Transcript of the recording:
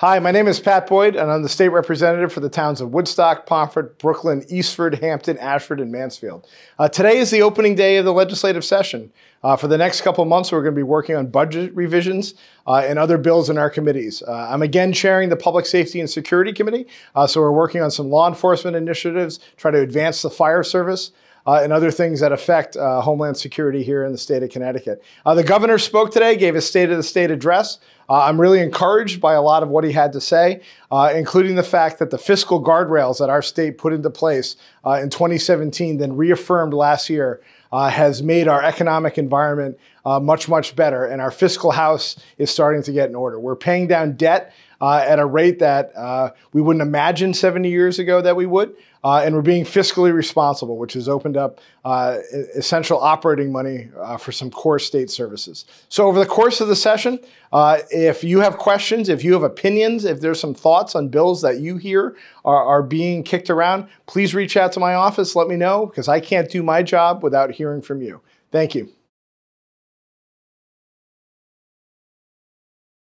Hi, my name is Pat Boyd, and I'm the state representative for the towns of Woodstock, Pomfret, Brooklyn, Eastford, Hampton, Ashford, and Mansfield. Uh, today is the opening day of the legislative session. Uh, for the next couple months, we're going to be working on budget revisions uh, and other bills in our committees. Uh, I'm again chairing the Public Safety and Security Committee, uh, so we're working on some law enforcement initiatives, try to advance the fire service uh, and other things that affect uh, homeland security here in the state of Connecticut. Uh, the governor spoke today, gave a State of the State address. Uh, I'm really encouraged by a lot of what he had to say, uh, including the fact that the fiscal guardrails that our state put into place uh, in 2017, then reaffirmed last year, has made our economic environment much, much better, and our fiscal house is starting to get in order. We're paying down debt uh, at a rate that uh, we wouldn't imagine 70 years ago that we would. Uh, and we're being fiscally responsible, which has opened up uh, essential operating money uh, for some core state services. So, over the course of the session, uh, if you have questions, if you have opinions, if there's some thoughts on bills that you hear are, are being kicked around, please reach out to my office. Let me know because I can't do my job without hearing from you. Thank you.